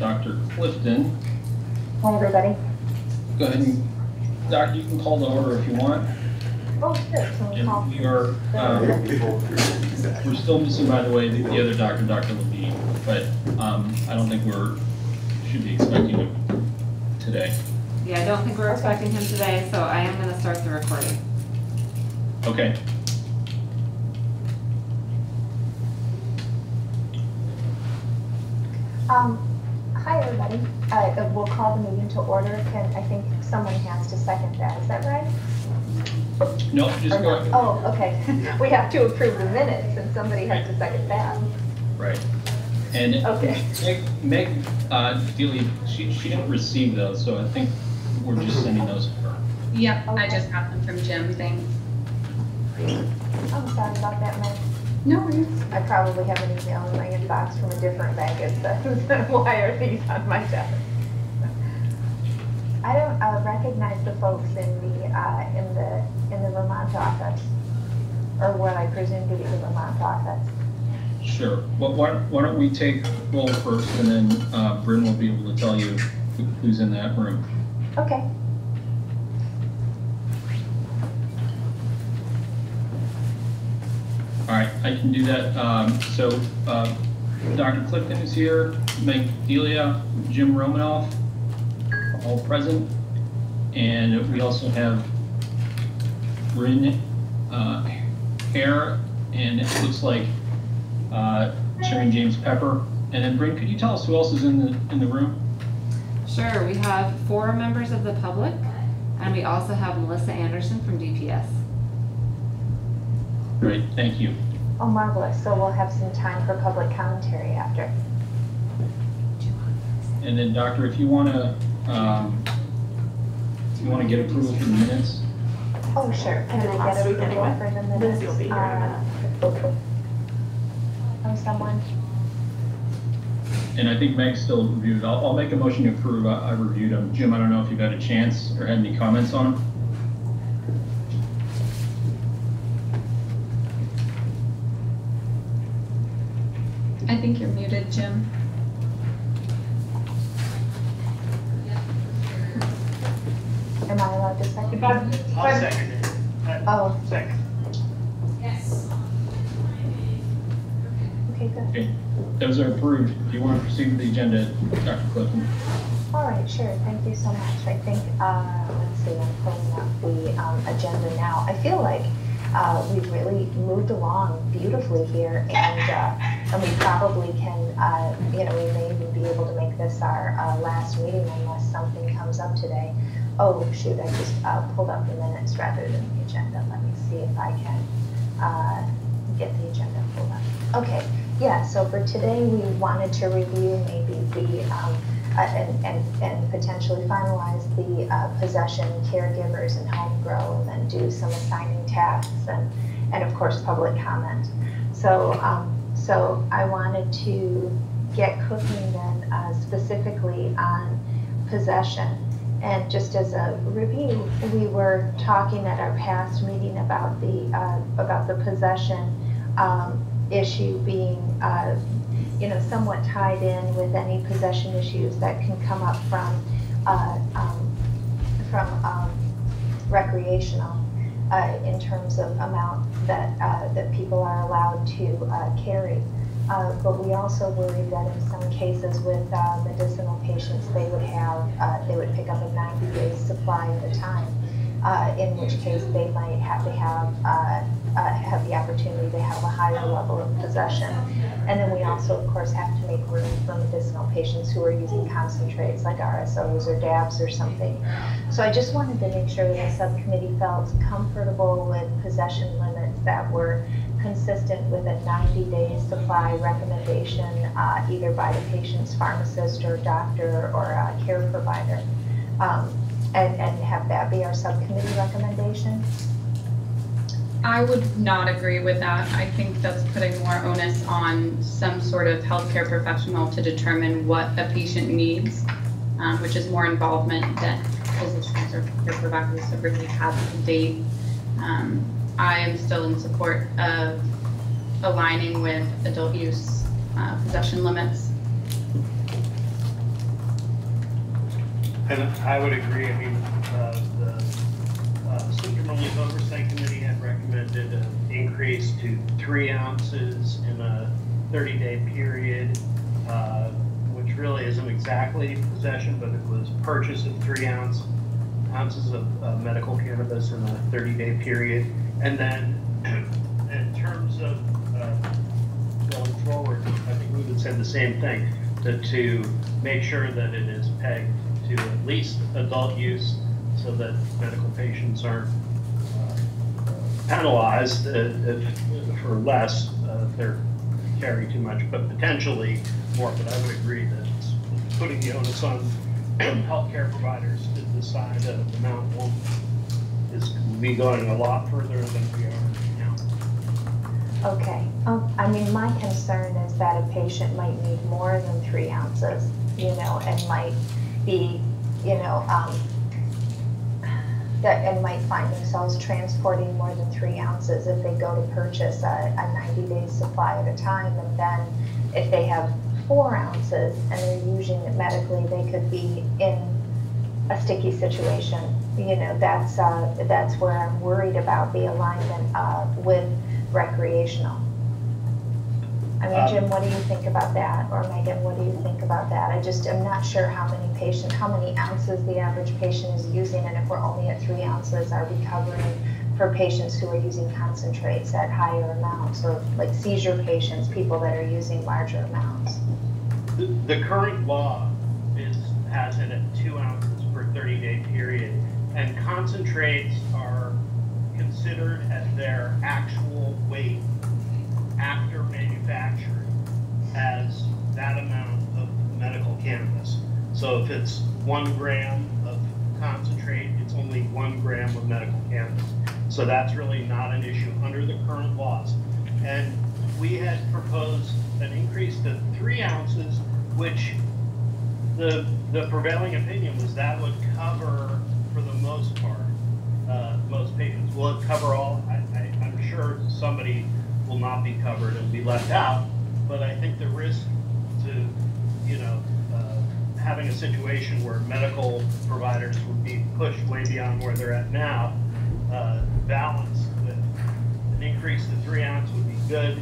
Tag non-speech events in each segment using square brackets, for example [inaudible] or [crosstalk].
Dr. Clifton. Hi, everybody. Go ahead and, Doctor, you can call the order if you want. Oh, sure, so we call. And we are, um, we're still missing, by the way, the the other doctor, Dr. Levine, but um, I don't think we're, should be expecting him today. Yeah, I don't think we're expecting him today, so I am gonna start the recording. Okay. Um, hi, everybody. Uh, we'll call the meeting to order. Can, I think someone has to second that. Is that right? No, just Or go not? ahead. Oh, okay. [laughs] We have to approve the minutes and somebody has to second that. Right. And Okay. Meg, Meg, uh, Delia, she, she didn't receive those, so I think we're just sending those to her. Yep, I just got them from Jim, thanks. I'm sorry about that, Meg. No worries. I probably have an email in my inbox from a different bank [laughs] that says, why are these on my desk? I don't uh, recognize the folks in the, uh, in the, in the Vermont office, or what I presume to be the Vermont office. Sure. Well, why, why don't we take roll first, and then uh, Brynn will be able to tell you who- who's in that room. Okay. All right, I can do that. Um, So uh, Dr. Clifton is here, Meg Delia, Jim Romanoff, all present. And we also have Brynn uh, Hare, and it looks like uh, Chairman James Pepper. And then Brynn, could you tell us who else is in the, in the room? Sure, we have four members of the public, and we also have Melissa Anderson from DPS. Great, thank you. Oh, marvelous. So we'll have some time for public commentary after. And then, Doctor, if you want to, if you want to get approval for the minutes, Oh, sure. Can I get a week approval anyway. for the minutes? Liz will be here in a uh, From someone? and I think Meg still reviewed, I'll, I'll make a motion to approve, I I reviewed them. Jim, I don't know if you've had a chance or had any comments on them? I think you're muted, Jim. Am I allowed to second? I'll second it. Oh, Second. okay, good. Okay, those are approved. Do you want to proceed with the agenda, Dr. Clifton? All right, sure, thank you so much. I think, uh, let's see, I'm pulling up the, um, agenda now. I feel like, uh, we've really moved along beautifully here and, uh, and we probably can, uh, you know, we may even be able to make this our, uh, last meeting unless something comes up today. Oh, shoot, I just, uh, pulled up the minutes rather than the agenda. Let me see if I can, get the agenda pulled up. Okay, yeah, so for today, we wanted to review maybe the, um, uh, and, and, and potentially finalize the uh, possession caregivers and home grow, and do some assigning tasks and, and of course, public comment. So, um, so I wanted to get cooking then uh, specifically on possession. And just as a review, we were talking at our past meeting about the, uh, about the possession um, issue being uh, you know, somewhat tied in with any possession issues that can come up from, uh, um, from, um, recreational, uh, in terms of amount that, uh, that people are allowed to, uh, carry. Uh, but we also worry that in some cases with, uh, medicinal patients, they would have, uh, they would pick up a ninety day supply at a time. In which case they might have to have, uh, have the opportunity to have a higher level of possession. And then we also, of course, have to make room for medicinal patients who are using concentrates like RSOs or DABs or something. So I just wanted to make sure that the subcommittee felt comfortable with possession limits that were consistent with a 90-day supply recommendation, uh, either by the patient's pharmacist or doctor or care provider. Um, and, and have that be our subcommittee recommendation. I would not agree with that. I think that's putting more onus on some sort of healthcare professional to determine what a patient needs, um, which is more involvement than physicians or care providers that really have to date. Um, I am still in support of aligning with adult use uh, possession limits. And I would agree, I mean, uh, the uh, Symptom Relief Oversight Recommended an increase to three ounces in a 30-day period, uh, which really isn't exactly possession, but it was purchase of three ounce, ounces of uh, medical cannabis in a 30-day period. And then [clears throat] in terms of uh, going forward, I think we would say the same thing, to, to make sure that it is pegged to at least adult use so that medical patients aren't penalized uh, if, for less uh, if they're carrying too much, but potentially more. But I would agree that putting the onus on healthcare providers to decide that the amount won't is be going a lot further than we are now. Okay, um, I mean, my concern is that a patient might need more than three ounces, you know, and might be, you know, um, that, and might find themselves transporting more than three ounces if they go to purchase a, a ninety day supply at a time, and then if they have four ounces and they're using it medically, they could be in a sticky situation. You know, that's, uh, that's where I'm worried about the alignment, uh, with recreational. I mean, um, Jim, what do you think about that? Or Megan, what do you think about that? I just, I'm not sure how many patient, how many ounces the average patient is using, and if we're only at three ounces, are we covering for patients who are using concentrates at higher amounts, or like seizure patients, people that are using larger amounts? The, the current law is, has it at two ounces per thirty day period, and concentrates are considered at their actual weight after manufacturing as that amount of medical cannabis. So if it's one gram of concentrate, it's only one gram of medical cannabis. So that's really not an issue under the current laws. And we had proposed an increase to three ounces, which the, the prevailing opinion was that would cover, for the most part, uh, most patients. Will it cover all? I, I, I'm sure somebody will not be covered and be left out, but I think the risk to, you know, uh, having a situation where medical providers would be pushed way beyond where they're at now, uh, balanced with an increase to three ounce would be good,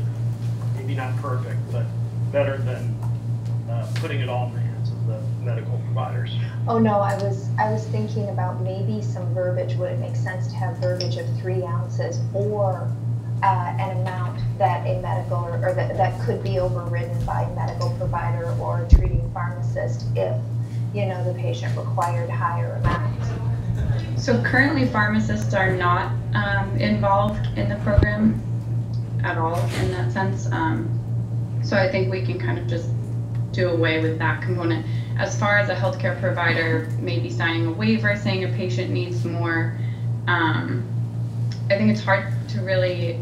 maybe not perfect, but better than uh, putting it all in the hands of the medical providers. Oh, no, I was, I was thinking about maybe some verbiage, would it make sense to have verbiage of three ounces or uh, an amount that a medical, or or that, that could be overridden by a medical provider or a treating pharmacist if, you know, the patient required higher amounts. So currently pharmacists are not um, involved in the program at all in that sense. Um, so I think we can kind of just do away with that component. As far as a healthcare provider maybe signing a waiver saying a patient needs more, um, I think it's hard to really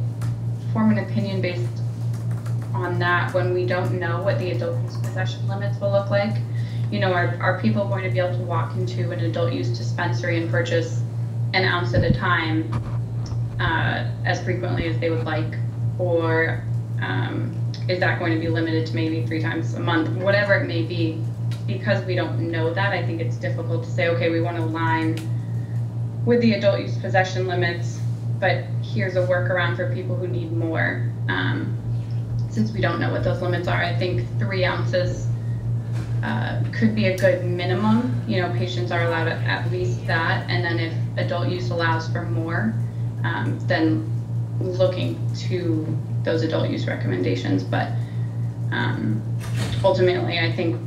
form an opinion based on that when we don't know what the adult use possession limits will look like. You know, are, are people going to be able to walk into an adult use dispensary and purchase an ounce at a time uh, as frequently as they would like? Or um, is that going to be limited to maybe three times a month, whatever it may be? Because we don't know that, I think it's difficult to say, okay, we want to align with the adult use possession limits, but here's a workaround for people who need more. Um, since we don't know what those limits are, I think three ounces uh, could be a good minimum. You know, patients are allowed at, least that, and then if adult use allows for more, um, then looking to those adult use recommendations. But um, ultimately, I think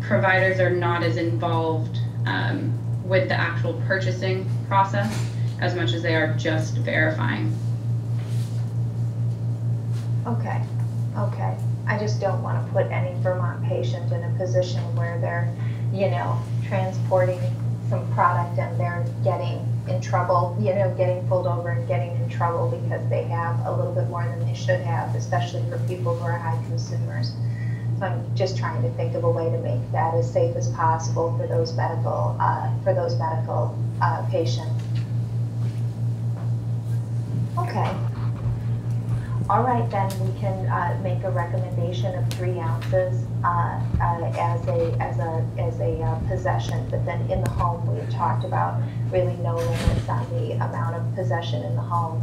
providers are not as involved um, with the actual purchasing process as much as they are just verifying. Okay, okay. I just don't want to put any Vermont patient in a position where they're, you know, transporting some product and they're getting in trouble, you know, getting pulled over and getting in trouble because they have a little bit more than they should have, especially for people who are high consumers. So I'm just trying to think of a way to make that as safe as possible for those medical, uh, for those medical, uh, patients. Okay. All right, then we can uh, make a recommendation of three ounces uh, uh, as a, as a, as a uh, possession. But then in the home, we talked about really no limits on the amount of possession in the home.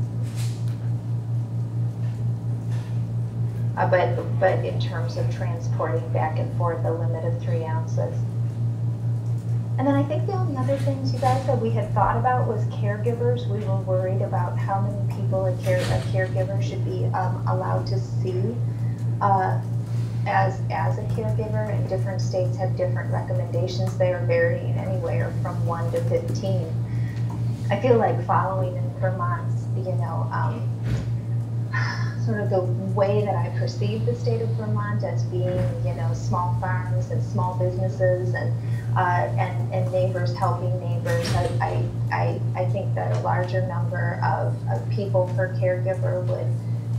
Uh, But, but in terms of transporting back and forth, a limit of three ounces. And then I think the only other things, you guys, that we had thought about was caregivers. We were worried about how many people a care, a caregiver should be um, allowed to see uh, as, as a caregiver, and different states have different recommendations. They are varying anywhere from one to fifteen. I feel like following in Vermont's, you know, um, sort of the way that I perceive the state of Vermont as being, you know, small farms and small businesses and uh, and, and neighbors helping neighbors. I, I, I, think that a larger number of, of people per caregiver would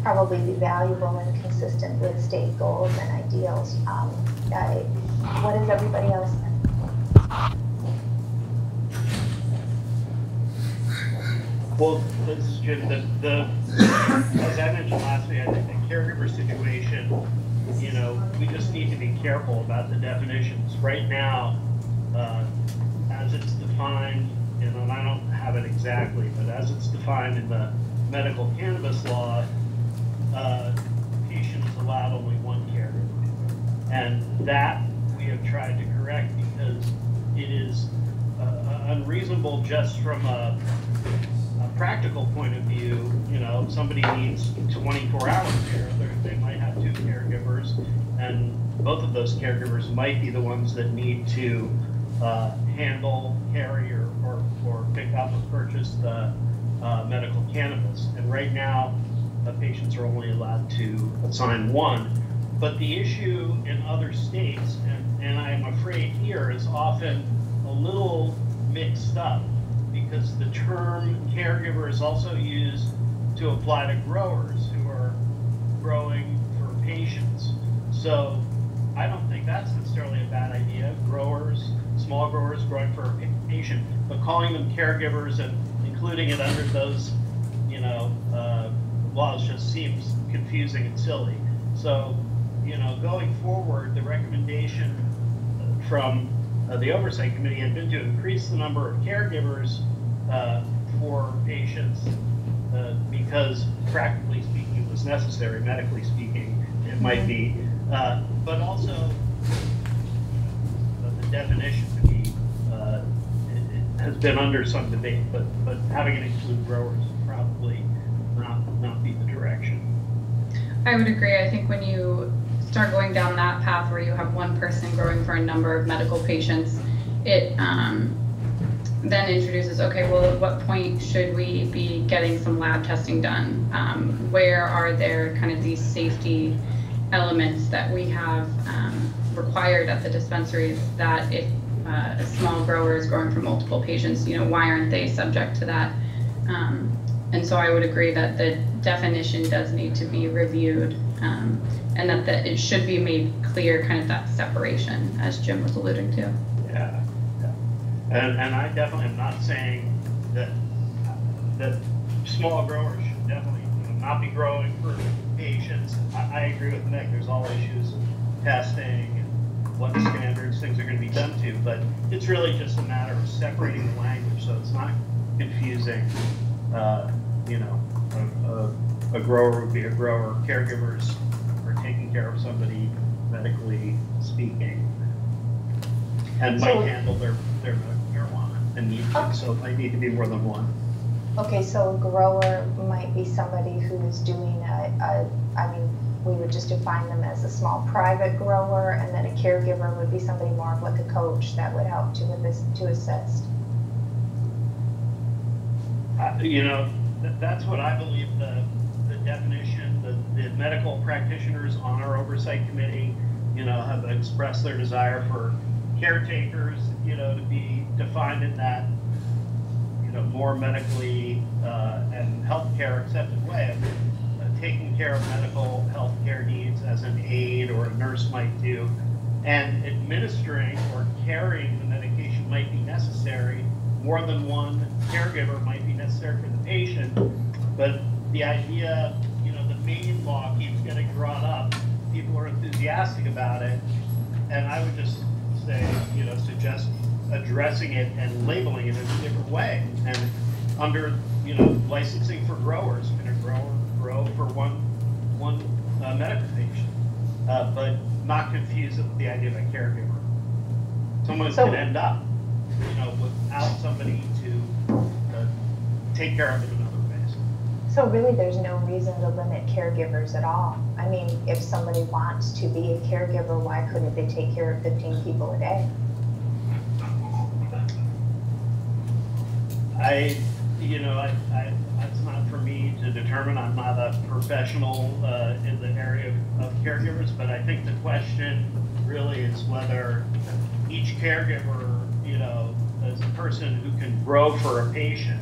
probably be valuable and consistent with state goals and ideals. Um, I, what does everybody else think? Well, this is Jim, the, the, as I mentioned last week, I think the caregiver situation, you know, we just need to be careful about the definitions. Right now, uh, as it's defined, you know, and I don't have it exactly, but as it's defined in the medical cannabis law, uh, patient is allowed only one caregiver. And that we have tried to correct because it is uh, unreasonable just from a, a practical point of view. You know, somebody needs 24 hours care, they might have two caregivers, and both of those caregivers might be the ones that need to uh, handle, carry, or, or, or pick up or purchase the uh, medical cannabis. And right now, uh, patients are only allowed to assign one. But the issue in other states, and, and I'm afraid here, is often a little mixed up because the term caregiver is also used to apply to growers who are growing for patients. So I don't think that's necessarily a bad idea. Growers, small growers growing for a patient, but calling them caregivers and including it under those, you know, uh, laws just seems confusing and silly. So, you know, going forward, the recommendation from uh, the oversight committee had been to increase the number of caregivers uh, for patients uh, because practically speaking, it was necessary, medically speaking, it might be. Uh, But also, definition to be, uh, it- it has been under some debate, but, but having it include growers would probably not, not be the direction. I would agree. I think when you start going down that path where you have one person growing for a number of medical patients, it um, then introduces, okay, well, at what point should we be getting some lab testing done? Um, where are there kind of these safety elements that we have um, required at the dispensaries that if uh, a small grower is growing for multiple patients, you know, why aren't they subject to that? Um, and so I would agree that the definition does need to be reviewed um, and that, that it should be made clear kind of that separation as Jim was alluding to. Yeah, yeah. And, and I definitely am not saying that, that small growers should definitely not be growing for patients. I, I agree with Nick, there's all issues of testing what standards things are gonna be done to, but it's really just a matter of separating the language, so it's not confusing. Uh, you know, a, a, a grower would be a grower, caregivers are taking care of somebody medically speaking and might handle their, their marijuana and need to, so it might need to be more than one. Okay, so a grower might be somebody who is doing a, a, I mean, we would just define them as a small private grower, and then a caregiver would be somebody more of like a coach that would help to to assist. Uh, You know, that, that's what I believe the, the definition, the, the medical practitioners on our oversight committee, you know, have expressed their desire for caretakers, you know, to be defined in that, you know, more medically, uh, and healthcare accepted way. Uh, Taking care of medical healthcare needs as an aide or a nurse might do. And administering or carrying the medication might be necessary. More than one caregiver might be necessary for the patient. But the idea, you know, the Maine law keeps getting brought up, people are enthusiastic about it, and I would just say, you know, suggest addressing it and labeling it in a different way. And under, you know, licensing for growers, can a grower grow for one, one uh, medical patient? Uh, but not confuse it with the idea of a caregiver. Someone So- could end up, you know, without somebody to uh, take care of it in other ways. So really, there's no reason to limit caregivers at all. I mean, if somebody wants to be a caregiver, why couldn't they take care of fifteen people a day? I, you know, I, I, for me to determine. I'm not a professional uh, in the area of, of caregivers, but I think the question really is whether each caregiver, you know, is a person who can grow for a patient.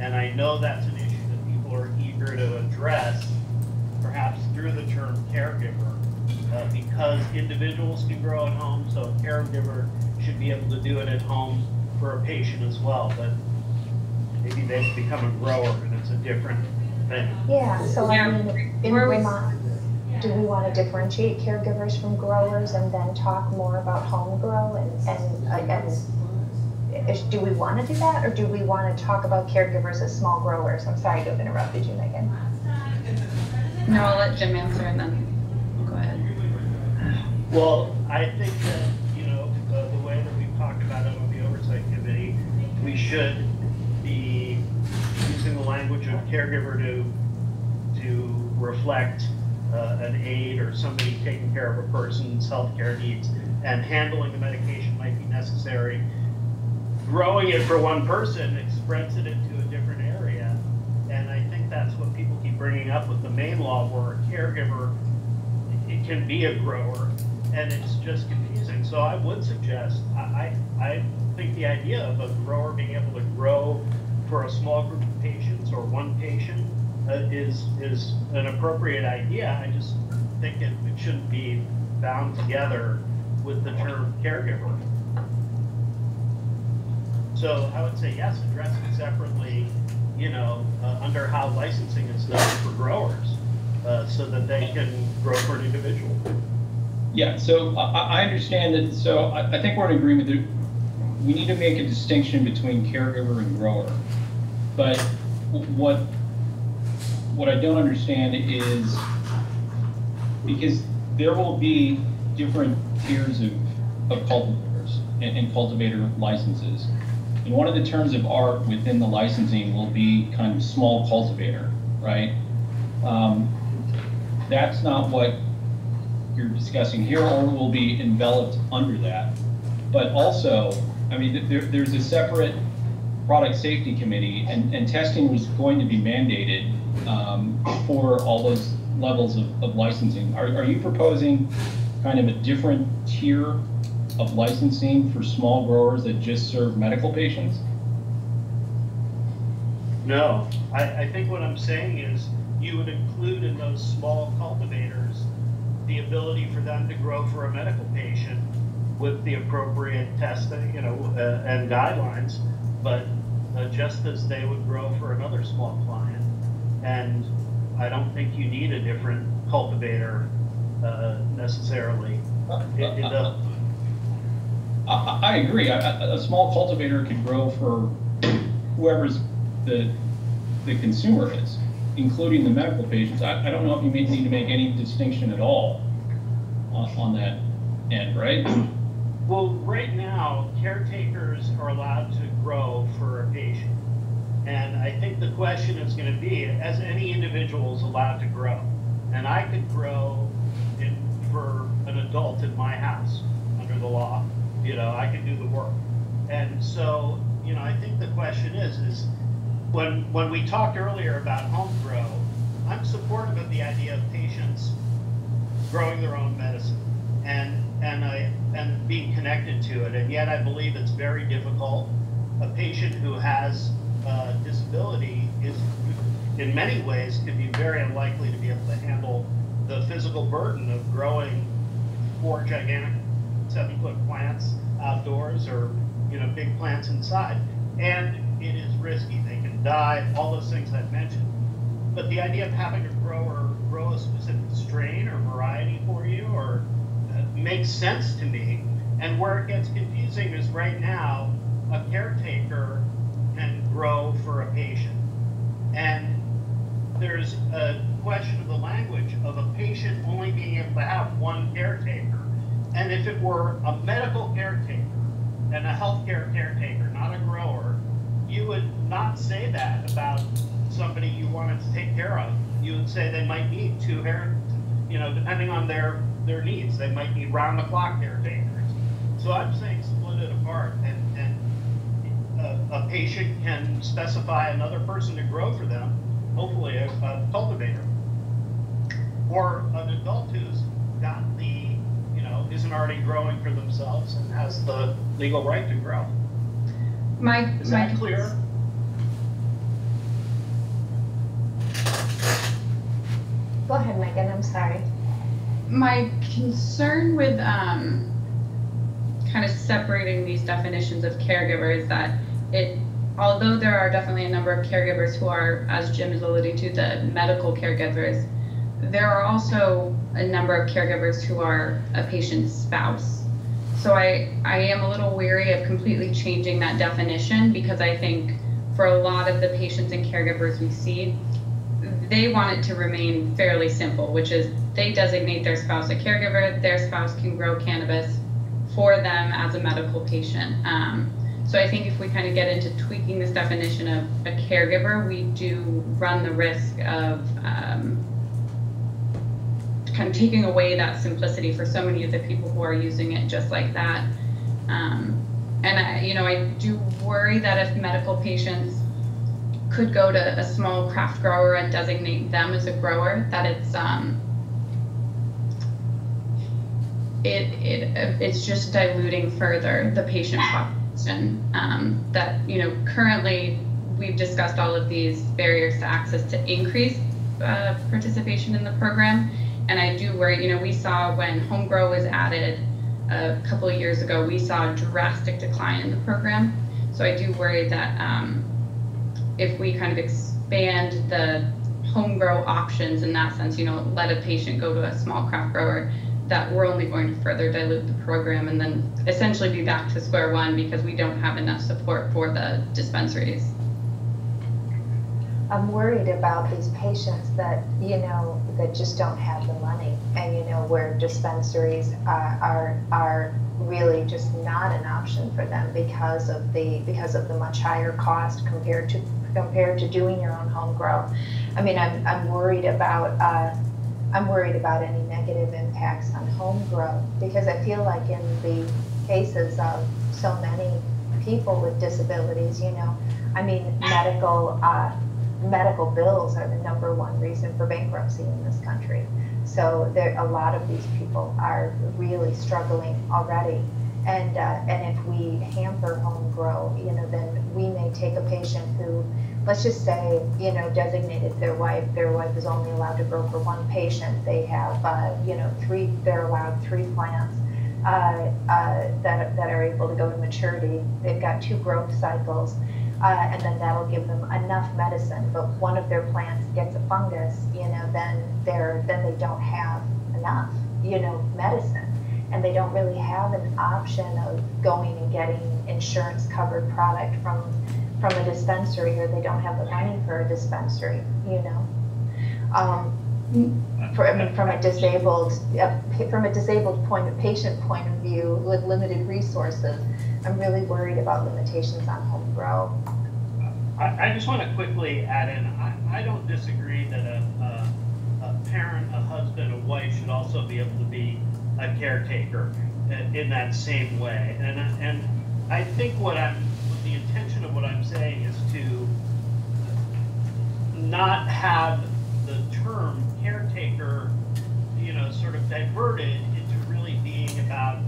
And I know that's an issue that people are eager to address, perhaps through the term caregiver, uh, because individuals can grow at home, so a caregiver should be able to do it at home for a patient as well. But maybe they've become a grower and it's a different thing. Yeah, so I mean, in where we- Vermont, do we want to differentiate caregivers from growers and then talk more about home grow and, and, uh, and do we want to do that, or do we want to talk about caregivers as small growers? I'm sorry to have interrupted you, Megan. No, I'll let Jim answer and then we'll go ahead. Well, I think that, you know, the, the way that we've talked about it on the oversight committee, we should be using the language of caregiver to, to reflect uh, an aide or somebody taking care of a person's healthcare needs and handling the medication might be necessary. Growing it for one person spreads it into a different area. And I think that's what people keep bringing up with the Maine law where a caregiver, it can be a grower and it's just confusing. So I would suggest, I, I, I think the idea of a grower being able to grow for a small group of patients or one patient uh, is, is an appropriate idea. I just think it, it shouldn't be bound together with the term caregiver. So I would say, yes, address it separately, you know, uh, under how licensing is done for growers, uh, so that they can grow for an individual. Yeah, so I, I understand that, so I, I think we're in agreement that we need to make a distinction between caregiver and grower. But what, what I don't understand is, because there will be different tiers of, of cultivators and, and cultivator licenses. And one of the terms of art within the licensing will be kind of small cultivator, right? Um, That's not what you're discussing here or will be enveloped under that. But also, I mean, there, there's a separate product safety committee and, and testing was going to be mandated um, for all those levels of, of licensing. Are, are you proposing kind of a different tier of licensing for small growers that just serve medical patients? No, I, I think what I'm saying is you would include in those small cultivators the ability for them to grow for a medical patient with the appropriate testing, you know, uh, and guidelines, but uh, just as they would grow for another small client. And I don't think you need a different cultivator uh, necessarily. It, it, uh, I, agree. A, small cultivator can grow for whoever's the, the consumer is, including the medical patients. I, I don't know if you need to make any distinction at all on, on that end, right? Well, right now, caretakers are allowed to grow for a patient. And I think the question is going to be, as any individual is allowed to grow, and I could grow in, for an adult in my house under the law, you know, I could do the work. And so, you know, I think the question is, is when, when we talked earlier about home grow, I'm supportive of the idea of patients growing their own medicine and and I and being connected to it. And yet, I believe it's very difficult. A patient who has uh, disability is, in many ways, could be very unlikely to be able to handle the physical burden of growing four gigantic seven-foot plants outdoors or you know big plants inside. And it is risky. They can die. All those things I've mentioned. But the idea of having a grower grow a specific strain or variety for you or makes sense to me. And where it gets confusing is right now, a caretaker can grow for a patient. And there's a question of the language of a patient only being able to have one caretaker. And if it were a medical caretaker and a healthcare caretaker, not a grower, you would not say that about somebody you wanted to take care of. You would say they might need two hair, you know, depending on their, their needs, they might need round the clock caretakers. So I'm saying split it apart and, and a, a patient can specify another person to grow for them, hopefully a, a cultivator. Or an adult who's got the, you know, isn't already growing for themselves and has the legal right to grow. My, Is my that clear? Go ahead, Megan, I'm sorry. My concern with um, kind of separating these definitions of caregiver is that it, although there are definitely a number of caregivers who are, as Jim is alluding to, the medical caregivers, there are also a number of caregivers who are a patient's spouse. So I, I am a little weary of completely changing that definition because I think for a lot of the patients and caregivers we see, they want it to remain fairly simple, which is they designate their spouse a caregiver, their spouse can grow cannabis for them as a medical patient. Um, so I think if we kind of get into tweaking this definition of a caregiver, we do run the risk of um, kind of taking away that simplicity for so many of the people who are using it just like that. Um, and I, you know, I do worry that if medical patients could go to a small craft grower and designate them as a grower, that it's um, it it it's just diluting further the patient population. Um, that you know currently we've discussed all of these barriers to access to increase uh, participation in the program, and I do worry. You know, we saw when home grow was added a couple of years ago, we saw a drastic decline in the program. So I do worry that. Um, if we kind of expand the home grow options in that sense, you know, let a patient go to a small craft grower, that we're only going to further dilute the program and then essentially be back to square one because we don't have enough support for the dispensaries. I'm worried about these patients that, you know, that just don't have the money and, you know, where dispensaries are, are, are really just not an option for them because of the, because of the much higher cost compared to, compared to doing your own home grow. I mean, I'm, I'm worried about, uh, I'm worried about any negative impacts on home grow because I feel like in the cases of so many people with disabilities, you know, I mean, medical, uh, medical bills are the number one reason for bankruptcy in this country. So there, a lot of these people are really struggling already. And, uh, and if we hamper home grow, you know, then we may take a patient who, let's just say, you know, designated their wife, their wife is only allowed to grow for one patient. They have, uh, you know, three, they're allowed three plants. Uh, uh, that, that are able to go to maturity. They've got two growth cycles uh, and then that'll give them enough medicine. But one of their plants gets a fungus, you know, then they're then they don't have enough, you know, medicine, and they don't really have an option of going and getting insurance covered product from from a dispensary, or they don't have the money for a dispensary, you know. Um, for, I mean, from a disabled, from a disabled point of patient point of view, with limited resources, I'm really worried about limitations on home grow. I, I just want to quickly add in, I, I don't disagree that a, a, a parent, a husband, a wife should also be able to be a caretaker in, that same way. And, and I think what I'm, the intention of what I'm saying is to not have the term caretaker, you know, sort of diverted into really being about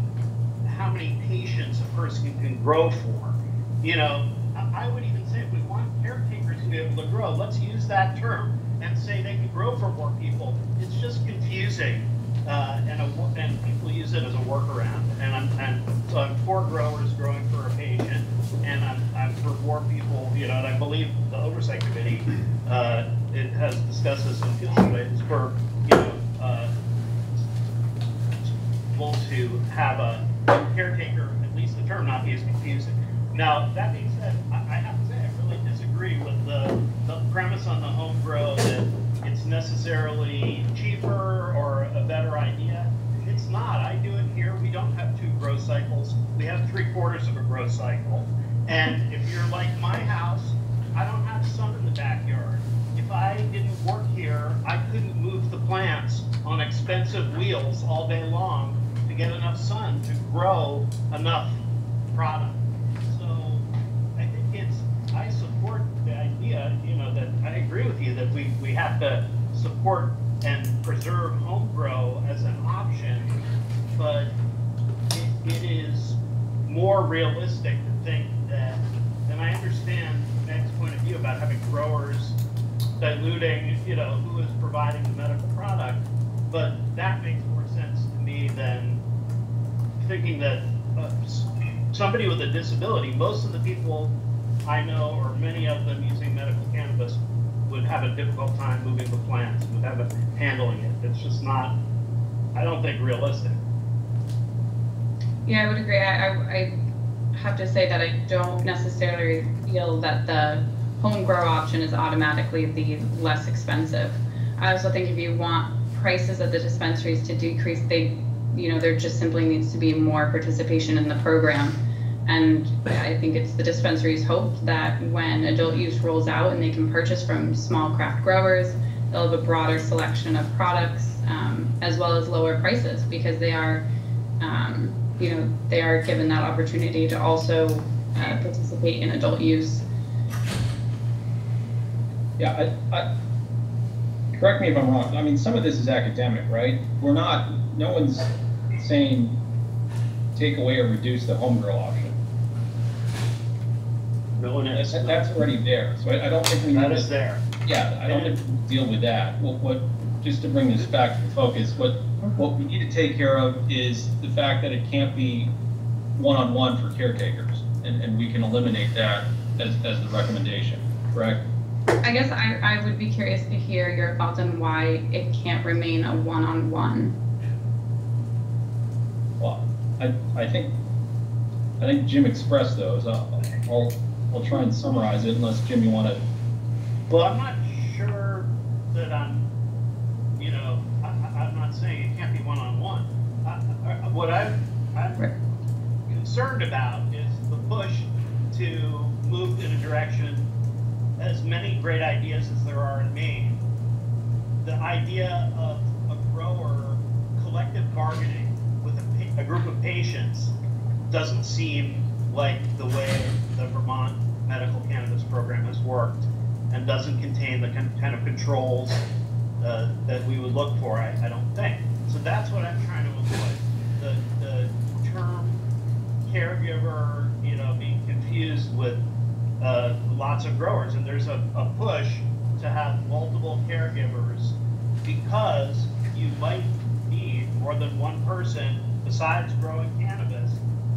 how many patients a person can grow for. You know, I would even say if we want caretakers to be able to grow, let's use that term and say they can grow for more people. It's just confusing, uh, and, a, and people use it as a workaround. And I'm, I'm, so I'm for growers growing for a patient, and I'm, I'm for more people, you know, and I believe the Oversight Committee uh, it has discussed this in different ways for, you know, uh, to have a caretaker, at least the term, not be as confusing. Now, that being said, disagree with the, the premise on the home grow that it's necessarily cheaper or a better idea. It's not. I do it here. We don't have two grow cycles. We have three quarters of a grow cycle. And if you're like my house, I don't have sun in the backyard. If I didn't work here, I couldn't move the plants on expensive wheels all day long to get enough sun to grow enough product. So I think it's, I support the idea, you know, that I agree with you that we, we have to support and preserve home grow as an option, but it, it is more realistic to think that, and I understand Meg's point of view about having growers diluting, you know, who is providing the medical product, but that makes more sense to me than thinking that uh, somebody with a disability, most of the people I know, or many of them using medical cannabis, would have a difficult time moving the plants, would have a handling it. It's just not, I don't think realistic. Yeah, I would agree. I, I, I have to say that I don't necessarily feel that the home grow option is automatically the less expensive. I also think if you want prices at the dispensaries to decrease, they, you know, there just simply needs to be more participation in the program. And I think it's the dispensary's hope that when adult use rolls out and they can purchase from small craft growers, they'll have a broader selection of products um, as well as lower prices because they are um, you know, they are given that opportunity to also uh, participate in adult use. Yeah, I, I, correct me if I'm wrong, I mean, some of this is academic, right? We're not, no one's saying take away or reduce the home grow option. No That's, is. that's already there, so I, I don't think we need That to. there. Yeah, I don't think we can deal with that. What, what, just to bring this back to focus, what, what we need to take care of is the fact that it can't be one-on-one for caretakers. And, and we can eliminate that as, as the recommendation, correct? I guess I, I would be curious to hear your thoughts on why it can't remain a one-on-one. Well, I, I think, I think Jim expressed those. Uh, I'll, I'll, I'll try and summarize it unless Jim, you want to, Well, I'm not sure that I'm, you know, I, I- I'm not saying it can't be one-on-one. I- I- What I'm, Right. Concerned about is the push to move in a direction, as many great ideas as there are in Maine, the idea of a grower collective bargaining with a, a group of patients doesn't seem like the way the Vermont medical cannabis program has worked and doesn't contain the kind of controls uh, that we would look for, I, I don't think. So that's what I'm trying to avoid. The, the term caregiver, you know, being confused with uh, lots of growers. And there's a, a push to have multiple caregivers because you might need more than one person besides growing cannabis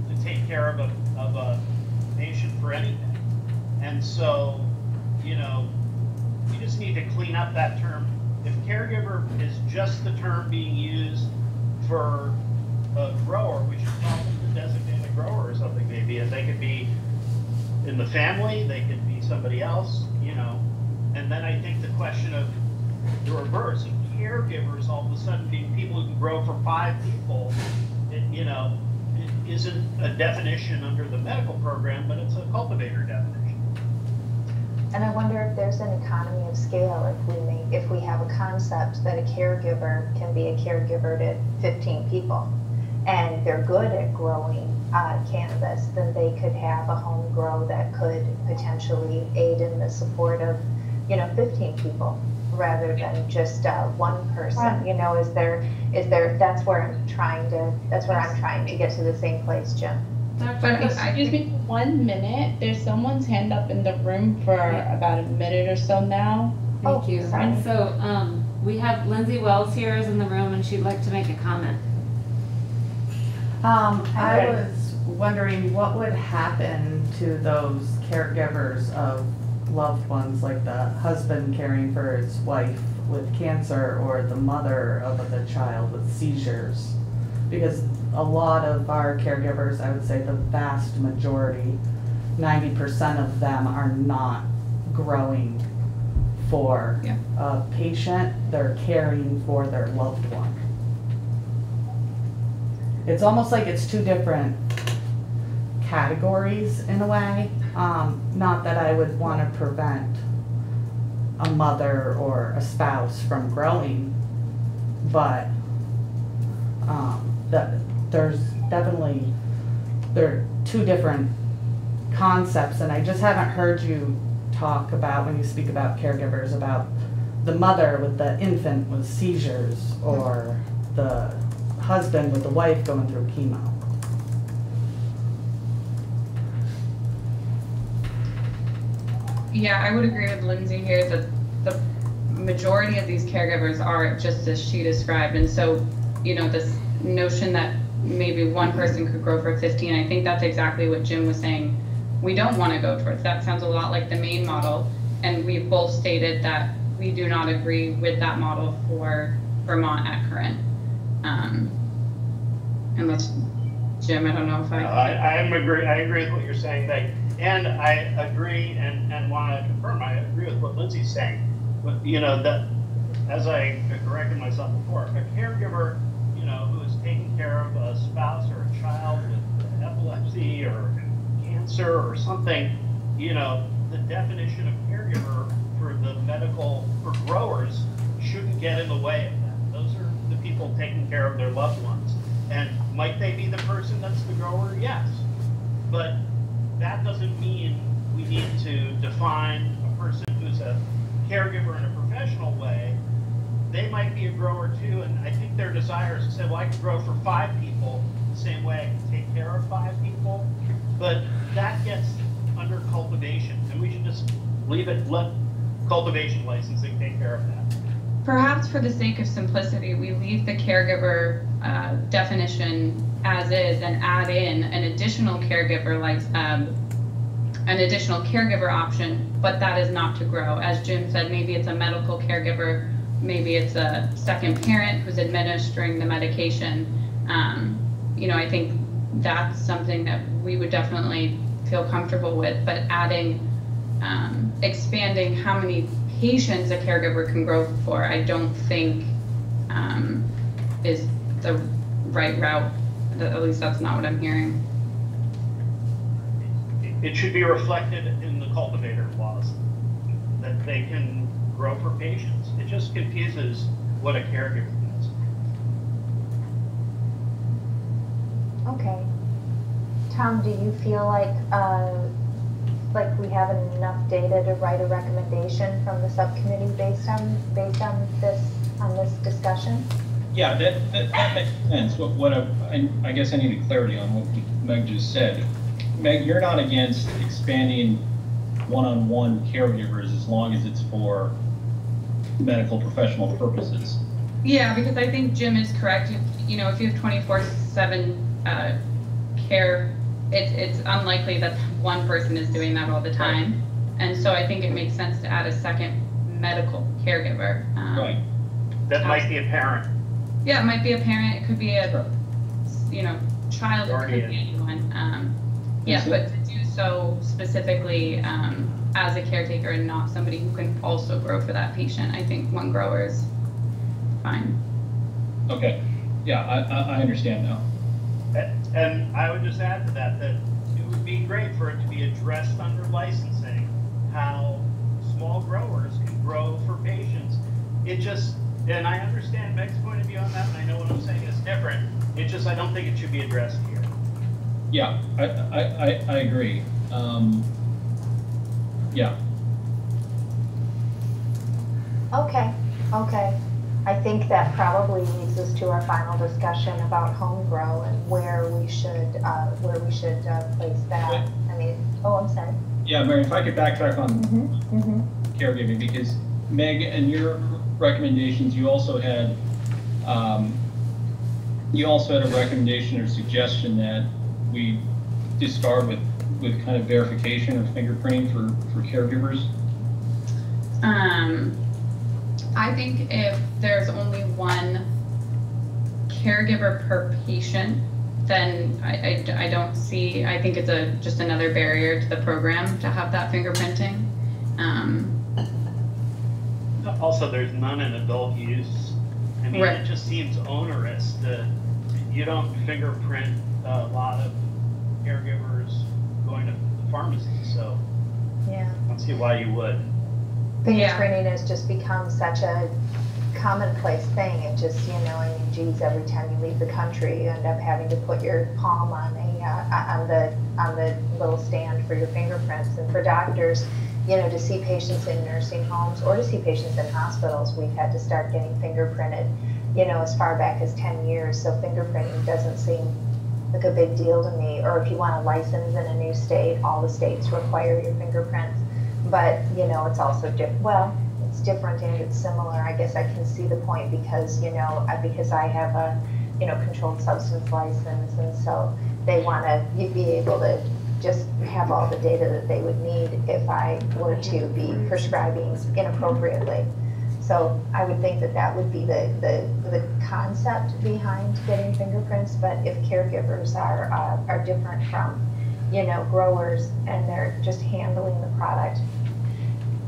to take care of a, of a patient for anything. And so, you know, we just need to clean up that term. If caregiver is just the term being used for a grower, we should call them the designated grower or something maybe, and they could be in the family, they could be somebody else, you know. And then I think the question of the reverse, of caregivers all of a sudden being people who can grow for five people, it, you know, isn't a definition under the medical program, but it's a cultivator definition. And I wonder if there's an economy of scale if we make, if we have a concept that a caregiver can be a caregiver to 15 people and they're good at growing uh, cannabis, then they could have a home grow that could potentially aid in the support of, you know, 15 people rather than just uh, one person. You know, is there, is there, that's where I'm trying to, that's where I'm trying to get to the same place, Jim. Dr. But Excuse me, one minute. There's someone's hand up in the room for about a minute or so now. Thank Oh, you. sorry. And so, um, we have Lindsay Wells here is in the room and she'd like to make a comment. Um, I was wondering what would happen to those caregivers of loved ones, like the husband caring for his wife with cancer or the mother of the child with seizures. Because a lot of our caregivers, I would say the vast majority, ninety percent of them are not growing for Yeah. a patient, they're caring for their loved one. It's almost like it's two different categories in a way. Um, not that I would wanna prevent a mother or a spouse from growing, but, um, that, there's definitely, there are two different concepts, and I just haven't heard you talk about, when you speak about caregivers, about the mother with the infant with seizures, or the husband with the wife going through chemo. Yeah, I would agree with Lindsay here that the majority of these caregivers are just as she described. And so, you know, this notion that maybe one person could grow for 15, I think that's exactly what Jim was saying. We don't want to go towards. That sounds a lot like the Maine model. And we've both stated that we do not agree with that model for Vermont at current. Um, unless, Jim, I don't know if I. I, I am agree, I agree with what you're saying, Meg. And I agree and, and want to confirm, I agree with what Lindsay's saying. But, you know, that, as I corrected myself before, a caregiver, you know, who is taking care of a spouse or a child with epilepsy or cancer or something, you know, the definition of caregiver for the medical, for growers, shouldn't get in the way of that. Those are the people taking care of their loved ones. And might they be the person that's the grower? Yes. But that doesn't mean we need to define a person who's a caregiver in a professional way. They might be a grower too, and I think their desire is to say, well, I can grow for five people the same way I can take care of five people. But that gets under cultivation, and we should just leave it, let cultivation licensing take care of that. Perhaps for the sake of simplicity, we leave the caregiver uh, definition as is and add in an additional caregiver like um, an additional caregiver option, but that is not to grow. As Jim said, maybe it's a medical caregiver, maybe it's a second parent who's administering the medication. Um, you know, I think that's something that we would definitely feel comfortable with, but adding, um, expanding how many patients a caregiver can grow for, I don't think um, is the right route. Th- At least that's not what I'm hearing. It- It should be reflected in the cultivator laws, that they can grow for patients. It just confuses what a caregiver is. Okay. Tom, do you feel like, uh, like we have enough data to write a recommendation from the subcommittee based on, based on this, on this discussion? Yeah, that, that, that makes sense. What, what I, I- I guess I needed clarity on what Meg just said. Meg, you're not against expanding one-on-one caregivers as long as it's for medical professional purposes. Yeah, because I think Jim is correct. You- You know, if you have 24/7 uh, care, it's it's unlikely that one person is doing that all the time. And so I think it makes sense to add a second medical caregiver. Um, Right. That might be a parent. Yeah, it might be a parent, it could be a, Sure. you know, child, it could be anyone. Um, yeah, Is but to do so specifically um, as a caretaker and not somebody who can also grow for that patient, I think one grower is fine. Okay, yeah, I, I, I understand now. A- And I would just add to that, that it would be great for it to be addressed under licensing, how small growers can grow for patients. It just, and I understand Meg's point of view on that, and I know what I'm saying is different. It just, I don't think it should be addressed here. Yeah, I, I, I, I agree. Um, yeah, Okay, okay. I think that probably leads us to our final discussion about home grow and where we should, uh, where we should, uh, place that. I mean, oh, I'm sorry. yeah, Mary, if I could backtrack on Mm-hmm, mm-hmm. caregiving, because Meg, in your recommendations, you also had, um, you also had a recommendation or suggestion that we discard with, with kind of verification or fingerprinting for, for caregivers. Um, I think if there's only one caregiver per patient, then I, I, I don't see, I think it's a, just another barrier to the program to have that fingerprinting. Um, Also, there's none in adult use. I mean, Right. it just seems onerous that you don't fingerprint a lot of caregivers going to the pharmacy, so Yeah. I don't see why you would. Yeah. Fingerprinting has just become such a commonplace thing. It just, you know, I mean, geez, every time you leave the country, you end up having to put your palm on a, uh, on the, on the little stand for your fingerprints. And for doctors, you know, to see patients in nursing homes or to see patients in hospitals, we've had to start getting fingerprinted, you know, as far back as ten years. So fingerprinting doesn't seem like a big deal to me. Or if you want a license in a new state, all the states require your fingerprints. But, you know, it's also diff, well, it's different and it's similar. I guess I can see the point because, you know, because I have a, you know, controlled substance license and so they want to, be able to just have all the data that they would need if I were to be prescribing inappropriately. So I would think that that would be the, the, the concept behind getting fingerprints, but if caregivers are, uh, are different from, you know, growers and they're just handling the product,